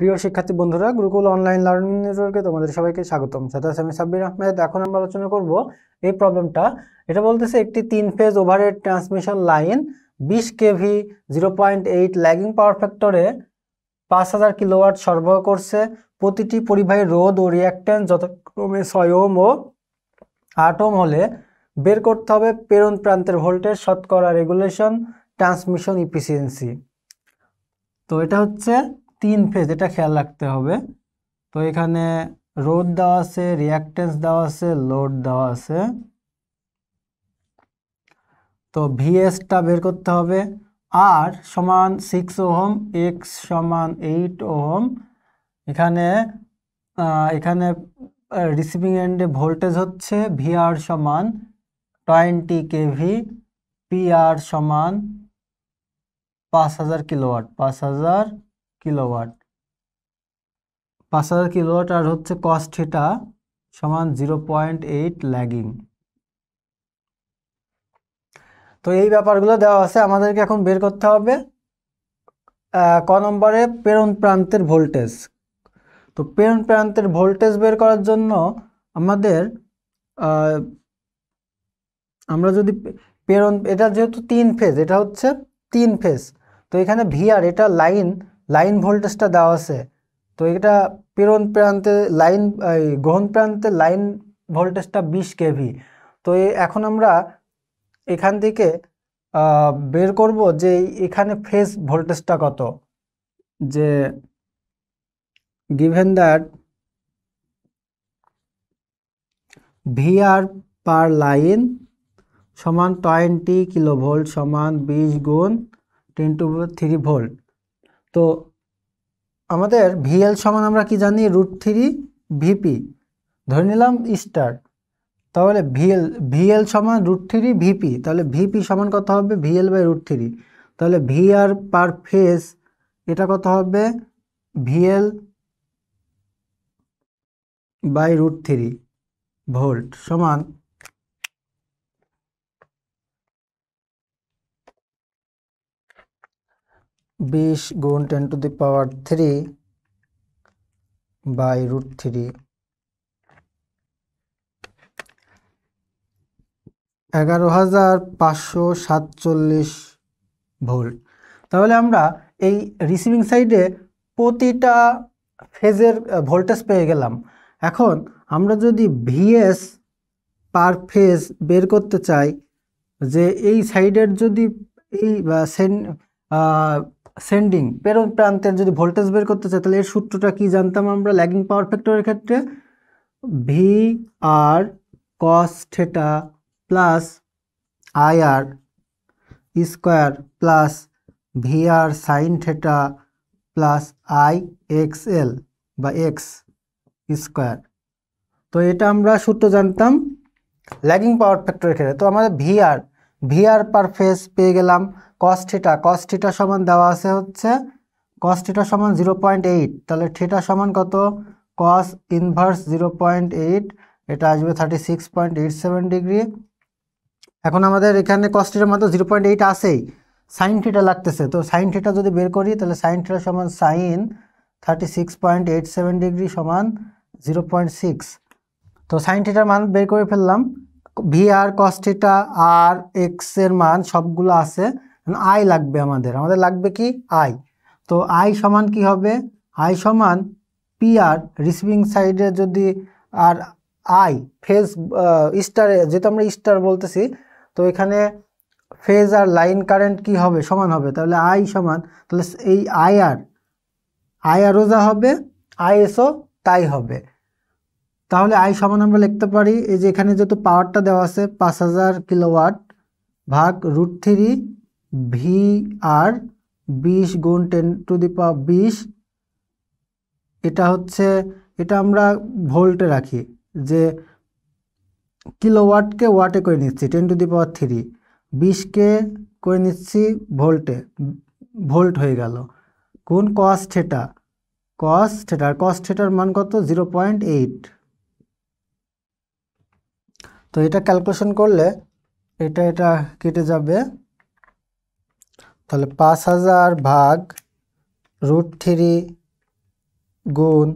প্রিয় শিক্ষার্থী বন্ধুরা গুরুকুল অনলাইন লার্নিং নেটওয়ার্কে তোমাদের সবাইকে স্বাগতম। সাথে আমি সাব্বির আহমেদ। এখন আমরা আলোচনা করব এই প্রবলেমটা এটা বলতেছে একটি তিন ফেজ ওভারহেড ট্রান্সমিশন লাইন বিশ KV zero point eight lagging power ফ্যাক্টরে পাঁচ হাজার কিলোওয়াট সরবরাহ করছে। প্রতিটি পরিবাহী রোধ ও রিয়াক্ট্যান্স যথাক্রমে ছয় ওম ও আট ওম হলে বের করতে হবে প্রেরণ প্রান্তের ভোল্টেজ শতকরা রেগুলেশন ট্রান্সমিশন ইফিসিয়েন্সি তো এটা হচ্ছে তিন ফেজ এটা খেয়াল রাখতে হবে। তো এখানে রোদ দেওয়া আছে রিয়াক্টেন্স দেওয়া আছে লোড দেওয়া আছে। তো ভিএসটা বের করতে হবে। আর সমান সিক্স ওহম এক্স সমান এইট ওহম। এখানে এখানে রিসিভিং এন্ডে ভোল্টেজ হচ্ছে ভিআর সমান টোয়েন্টি কেভি পিআর সমান পাঁচ হাজার কিলোওয়াট পাঁচ হাজার কিলোওয়াট। পাঁচ হাজার কিলোওয়াট আর হচ্ছে কস্ট থিটা সমান জিরো পয়েন্ট এইট ল্যাগিং তো এই ব্যাপারগুলো দেওয়া আছে, আমাদেরকে এখন বের করতে হবে ক নম্বরে প্রেরণ প্রান্তের ভোল্টেজ। তো প্রেরণ প্রান্তের ভোল্টেজ বের করার জন্য আমাদের আমরা যদি প্রেরণ, এটা যেহেতু তিন ফেজ এটা হচ্ছে তিন ফেজ তো এখানে ভিআর এটা লাইন লাইন ভোল্টেজটা দেওয়া আছে। তো এটা প্রেরণ প্রান্তে লাইন, এই গ্রহণ প্রান্তে লাইন ভোল্টেজটা বিশ কেভি। তো এখন আমরা এখান থেকে বের করব যে এখানে ফেজ ভোল্টেজটা কত। যে given that VR per line সমান টোয়েন্টি কিলো ভোল্ট সমান বিশ গুণ টেন টু থ্রি ভোল্ট। তো আমাদের ভিএল সমান আমরা কি জানি? রুট থ্রি ভিপি ধরে নিলাম স্টার তাহলে ভিএল ভিএল সমান রুট থ্রি ভিপি তাহলে ভিপি সমান কত হবে? ভিএল বাই রুট থ্রি তাহলে ভিআর পার ফেস এটা কত হবে? VL by root three volt সমান বিশ গুণ ten to the power three by root three এগারো হাজার পাঁচশো সাতচল্লিশ ভোল্ট। তাহলে আমরা এই রিসিভিং সাইডে প্রতিটা ফেজের ভোল্টেজ পেয়ে গেলাম। এখন আমরা যদি ভিএস পার ফেজ বের করতে চাই, যে এই সাইডের যদি এই সেন্ডিং প্রেরণ প্রান্তের যদি ভোল্টেজ বের করতে চাই, তাহলে এর সূত্রটা কি জানতাম আমরা? ল্যাগিং পাওয়ার ফ্যাক্টরের ক্ষেত্রে? V R cos theta plus I R square plus V R sine theta plus I X L বা এক্স স্কোয়ার তো এটা আমরা সূত্র জানতাম ল্যাগিং পাওয়ার ফ্যাক্টরের ক্ষেত্রে। তো আমাদের V R V R per phase পেয়ে গেলাম। কস থিটা কস থিটা সমান দেওয়া আছে হচ্ছে কস থিটা সমান জিরো পয়েন্ট এইট তাহলে থিটা সমান কত? Cos inverse zero point eight এটা আসবে thirty six point eight seven degree এখন আমাদের এখানে কস থিটার মতো জিরো পয়েন্ট এইট আসেই সাইন থিটা লাগতেছে, তো সাইন থিটা যদি বের করি, তাহলে সাইন থিটা সমান sine thirty six point eight seven degree সমান জিরো পয়েন্ট সিক্স তো সাইন থিটার মান বের করে ফেললাম। ভি আর কস থিটা আর এক্সের মান সবগুলো আছে। আই লাগবে আমাদের। আমাদের লাগবে কি? আই। তো আই সমান কি হবে? আই সমান পি আর রিসিভিং সাইডে যদি আর আই ফেজ স্টারে যেহেতু আমরা স্টার বলতেছি, তো এখানে ফেজ আর লাইন কারেন্ট কি হবে? সমান হবে। তাহলে আই সমান, তাহলে এই আই আর আই আরও যা হবে আই এসও তাই হবে। তাহলে আই সমান আমরা লিখতে পারি, এই যে এখানে যেহেতু পাওয়ারটা দেওয়া আছে, পাঁচ হাজার কিলোওয়াট ভাগ রুট থ্রি ভি আর বিশ গুণ টেন টু দি পাওয়ার বিশ। এটা হচ্ছে, এটা আমরা ভোল্টে রাখি, যে কিলোওয়াটকে ওয়াটে করে নিচ্ছি ten to the power three বিশকে করে নিচ্ছি ভোল্টে ভোল্ট হয়ে গেল। কোন কস থেটা কস থেটার কস থেটার মান কত? জিরো পয়েন্ট এইট তো এটা ক্যালকুলেশন করলে এটা এটা কেটে যাবে তাহলে পাঁচ হাজার ভাগ রুট থ্রি গুণ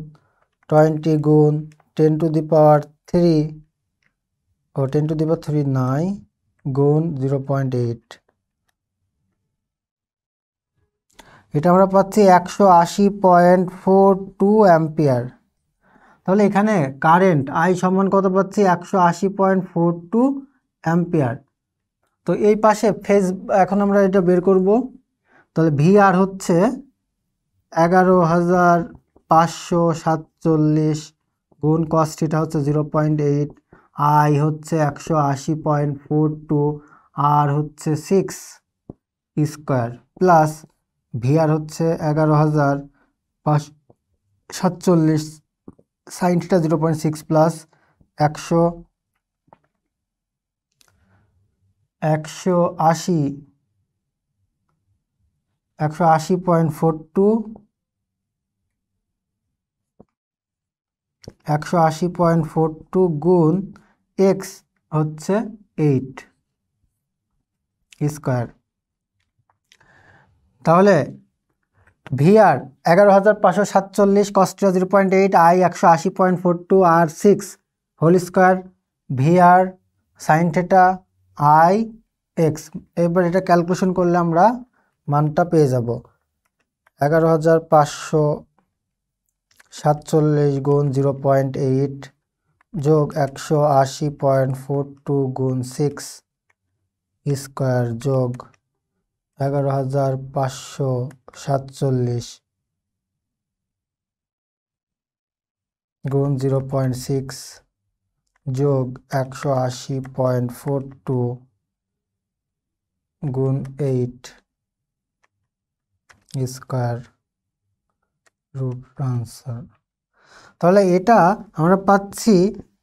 টোয়েন্টি গুণ ten to the power three O ten to the power three নয় গুণ জিরো পয়েন্ট এইট এটা আমরা পাচ্ছি একশো আশি পয়েন্ট ফোর টু অ্যাম্পিয়ার তাহলে এখানে কারেন্ট আই সমান কত পাচ্ছি? একশো আশি পয়েন্ট ফোর টু অ্যাম্পিয়ার তো এই পাশে ফেজ, এখন আমরা এটা বের করব। তাহলে ভি আর হচ্ছে এগারো হাজার পাঁচশো সাতচল্লিশ গুণ কস্টিটা হচ্ছে জিরো পয়েন্ট এইট আই হচ্ছে একশো আশি পয়েন্ট ফোর টু আর হচ্ছে সিক্স স্কোয়ার প্লাস ভিআর হচ্ছে এগারো হাজার পাঁচ সাতচল্লিশ সাইনটা জিরো পয়েন্ট সিক্স প্লাস একশো একশো আশি একশো আশি পয়েন্ট ফোর টু একশো আশি পয়েন্ট ফোর টু গুণ এক্স হচ্ছে এইট স্কোয়ার তাহলে ভিআর এগারো হাজার পাঁচশো সাতচল্লিশ cos theta zero point eight I একশো আশি point four two R six whole square VR sine theta I X এবার এটা ক্যালকুলেশন করলে আমরা মানটা পেয়ে যাব। এগারো হাজার পাঁচশো সাতচল্লিশ গুণ জিরো পয়েন্ট এইট যোগ একশো আশি পয়েন্ট ফোর টু গুণ সিক্স স্কোয়ার যোগ এগারো হাজার পাঁচশো সাতচল্লিশ গুণ জিরো পয়েন্ট সিক্স যোগ একশো আশি পয়েন্ট ফোর টু গুণ এইট স্কোয়ার রুট আনসার তাহলে এটা আমরা পাচ্ছি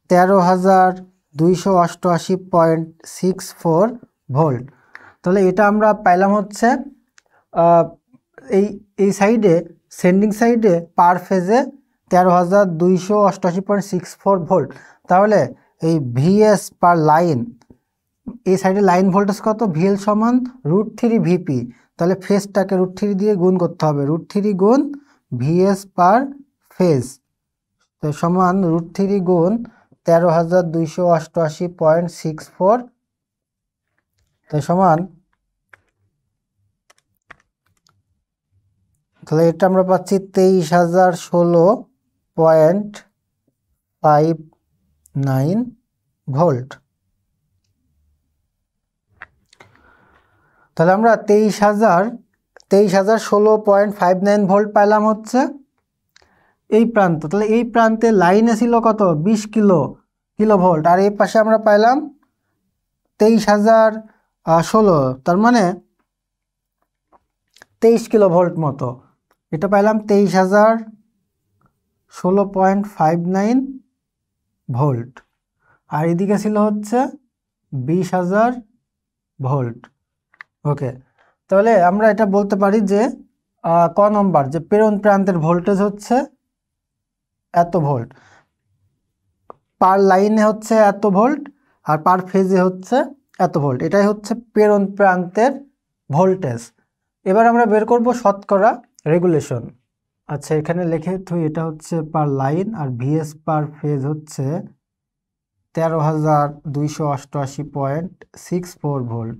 তেরো হাজার দুইশো অষ্টআশি পয়েন্ট সিক্স ফোর ভোল্ট। তাহলে এটা আমরা পাইলাম হচ্ছে এই এই সাইডে সেন্ডিং সাইডে পার ফেজে তেরো হাজার দুইশো অষ্টআশি পয়েন্ট সিক্স ফোর ভোল্ট তাহলে এই ভিএস পার লাইন এই সাইডে লাইন ভোল্টেজ কত? ভিএল সমান রুট থ্রি ভিপি তাহলে ফেজটাকে রুট থ্রি দিয়ে গুণ করতে হবে। রুট থ্রি গুণ ভিএস পার ফেজ তো সমান রুট থ্রি গুণ তেরো হাজার দুইশো অষ্টআশি পয়েন্ট সিক্স ফোর তো সমান, তাহলে এটা আমরা পাচ্ছি তেইশ হাজার ষোলো। Point five nine volt. তাহলে আমরা তেইশ হাজার তেইশ হাজার ষোলো পয়েন্ট ফাইভ নাইন ভোল্ট পাইলাম হচ্ছে এই প্রান্ত। তাহলে এই প্রান্তে লাইনে ছিল কত? বিশ কিলো কিলো ভোল্ট। আর এই পাশে আমরা পাইলাম তেইশ হাজার ষোলো। তার মানে তেইশ কিলো ভোল্ট মতো। এটা পাইলাম তেইশ হাজার ষোলো পয়েন্ট ফাইভ নাইন ভোল্ট। আর এদিকে ছিল হচ্ছে বিশ হাজার ভোল্ট। ওকে, তাহলে আমরা এটা বলতে পারি যে ক নম্বর, যে প্রেরণ প্রান্তের ভোল্টেজ হচ্ছে এত ভোল্ট। পার লাইনে হচ্ছে এত ভোল্ট আর পার ফেজে হচ্ছে এত ভোল্ট। এটাই হচ্ছে প্রেরণ প্রান্তের ভোল্টেজ। এবার আমরা বের করব শতকরা রেগুলেশন। আচ্ছা এখানে লিখে থুই, এটা হচ্ছে পার লাইন আর ভিএস পার ফেজ হচ্ছে তেরো হাজার দুইশো অষ্টআশি পয়েন্ট সিক্স ফোর ভোল্ট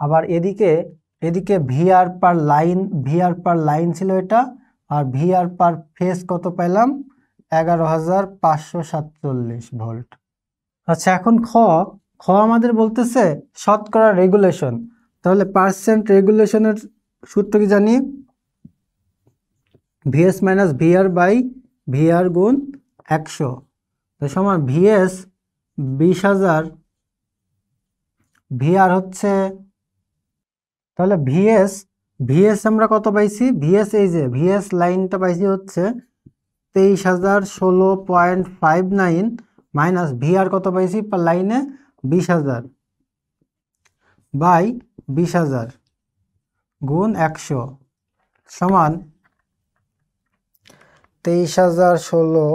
আবার এদিকে এদিকে VR per line VR per line ছিল এটা, আর ভিআর পার ফেজ কত পেলাম এগারো হাজার পাঁচশো সাতচল্লিশ ভোল্ট আচ্ছা এখন খ খ আমাদের বলতেছে শতকরা রেগুলেশন তাহলে পার্সেন্ট রেগুলেশনের সূত্র কি জানি? VS minus VR by VR গুণ একশো। তো সমান ভিএস বিশ হাজার ভিআর হচ্ছে, তাহলে ভিএস ভিএস আমরা কত পাইছি? ভিএস এই যে ভিএস লাইনটা পাইছি হচ্ছে তেইশ হাজার ষোলো point five nine minus VR কত পাইছি? লাইনে বিশ হাজার বাই বিশ হাজার গুণ একশো। সমান তেইশ হাজার ষোলো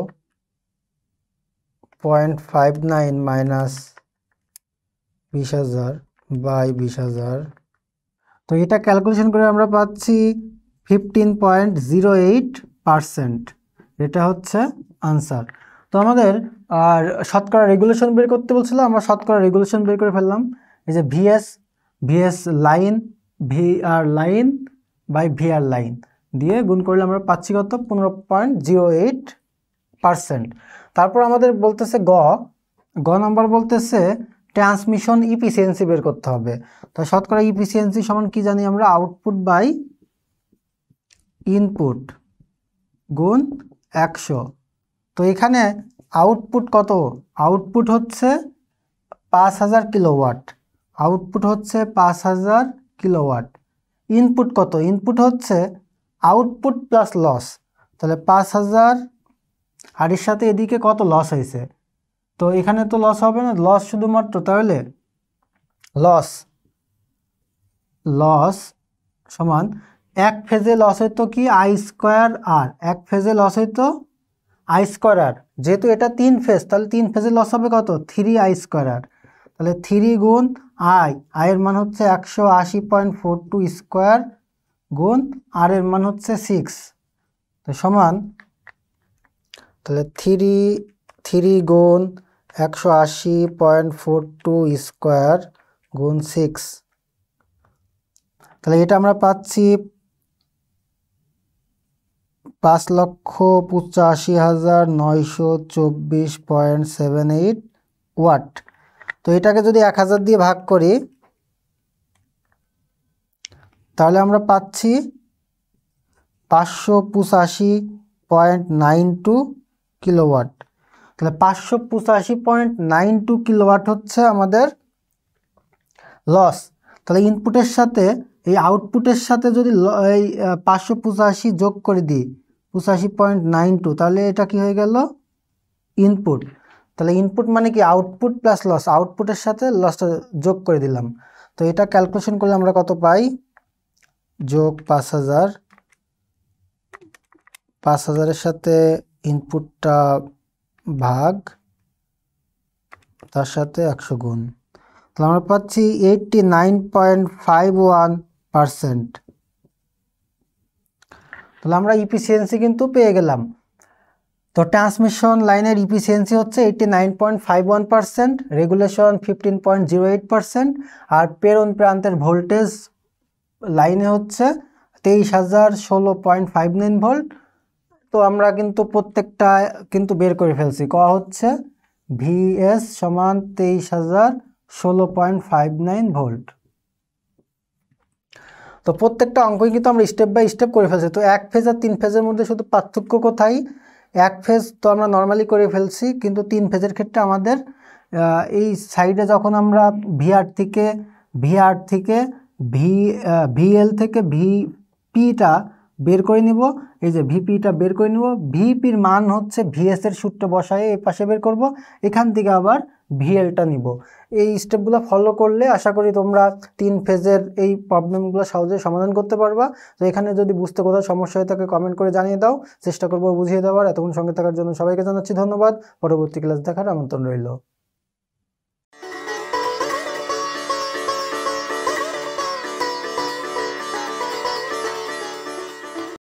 পয়েন্ট ফাইভ নাইন মাইনাস বিশ হাজার বাই বিশ হাজার। তো এটা ক্যালকুলেশন করে আমরা পাচ্ছি fifteen point zero eight percent. এটা হচ্ছে আনসার। তো আমাদের আর শতকরা রেগুলেশন বের করতে বলছিল, আমরা শতকরা রেগুলেশন বের করে ফেললাম। এই যে VS VS line V R line by V R line. দিয়ে গুণ করলে আমরা পাচ্ছি কত? পনেরো পয়েন্ট জিরো এইট পার্সেন্ট তারপর আমাদের বলতেছে গ। গ নাম্বার বলতেছে ট্রান্সমিশন ইফিসিয়েন্সি বের করতে হবে। তো শতকরা ইফিসিয়েন্সি সমান কি জানি আমরা? আউটপুট বাই ইনপুট গুণ একশো। তো এখানে আউটপুট কত? আউটপুট হচ্ছে পাঁচ হাজার কিলোওয়াট আউটপুট হচ্ছে পাঁচ হাজার কিলোওয়াট ইনপুট কত? ইনপুট হচ্ছে আউটপুট প্লাস লস। তাহলে পাঁচ হাজার আর এর সাথে এদিকে কত লস হয়েছে? তো এখানে তো লস হবে না, লস শুধুমাত্র তাহলে লস লস সমান এক ফেজে লস হইতো কি আই স্কোয়ার আর, এক ফেজে লস হইতো আই স্কোয়ার আর। যেহেতু এটা তিন ফেজ, তাহলে তিন ফেজে লস হবে কত? Three I square R. তাহলে থ্রি গুণ আই আয়ের মান হচ্ছে একশো আশি পয়েন্ট ফোর টু স্কোয়ার গুণ আর এর মান হচ্ছে সিক্স তো সমান, তাহলে থ্রি থ্রি গুণ একশো আশি পয়েন্ট ফোর টু স্কোয়ার গুণ সিক্স তাহলে এটা আমরা পাচ্ছি পাঁচ লক্ষ পঁচাশি হাজার নয়শো চব্বিশ পয়েন্ট সেভেন এইট ওয়াট তো এটাকে যদি এক হাজার দিয়ে ভাগ করি তাহলে আমরা পাচ্ছি পাঁচশো পঁচাশি পয়েন্ট নাইন টু কিলোওয়াট। তাহলে পাঁচশো পঁচাশি পয়েন্ট নাইন টু কিলোওয়াট হচ্ছে আমাদের লস। তাহলে ইনপুটের সাথে, এই আউটপুটের সাথে যদি এই পাঁচশো পঁচাশি যোগ করে দিই, পঁচাশি পয়েন্ট নাইন টু, তাহলে এটা কি হয়ে গেল? ইনপুট। তাহলে ইনপুট মানে কি? Output plus loss. আউটপুটের সাথে লসটা যোগ করে দিলাম। তো এটা ক্যালকুলেশন করলে আমরা কত পাই? যোগ পাঁচ হাজার। পাঁচ হাজারের সাথে ইনপুটটা ভাগ, তার সাথে একশো গুণ। তাহলে আমরা পাচ্ছি eighty nine point five one percent তাহলে আমরা ইফিসিয়েন্সি কিন্তু পেয়ে গেলাম। তো ট্রান্সমিশন লাইনের ইফিসিয়েন্সি হচ্ছে eighty nine point five one percent regulation fifteen point zero eight percent আর প্রেরণ প্রান্তের ভোল্টেজ লাইনে হচ্ছে তেইশ হাজার ষোলো পয়েন্ট ফাইভ নাইন ভোল্ট। তো আমরা কিন্তু প্রত্যেকটা কিন্তু বের করে ফেলছি। ক হচ্ছে ভিএস সমান তেইশ হাজার ষোলো পয়েন্ট ফাইভ নাইন ভোল্ট। তো প্রত্যেকটা অঙ্কই কিন্তু আমরা স্টেপ বাই স্টেপ করে ফেলছি। তো এক ফেজ আর তিন ফেজের মধ্যে শুধু পার্থক্য কোথায়? এক ফেজ তো আমরা নর্মালি করে ফেলছি, কিন্তু তিন ফেজের ক্ষেত্রে আমাদের এই সাইডে যখন আমরা ভিআর থেকে ভিআর থেকে ভি ভিএল থেকে ভি পিটা বের করে নিব। এই যে ভিপিটা বের করে নিব। ভিপির মান হচ্ছে ভিএস এর সূত্র বসায় এই পাশে বের করব। এখান থেকে আবার ভিএলটা নিব। এই স্টেপগুলো ফলো করলে আশা করি তোমরা তিন ফেজের এই প্রবলেমগুলো সহজে সমাধান করতে পারবা। তো এখানে যদি বুঝতে কোথাও সমস্যা হয়ে থাকে কমেন্ট করে জানিয়ে দাও। চেষ্টা করব বুঝিয়ে দেওয়ার। এতক্ষণ সঙ্গে থাকার জন্য সবাইকে জানাচ্ছি ধন্যবাদ। পরবর্তী ক্লাস দেখার আমন্ত্রণ রইল।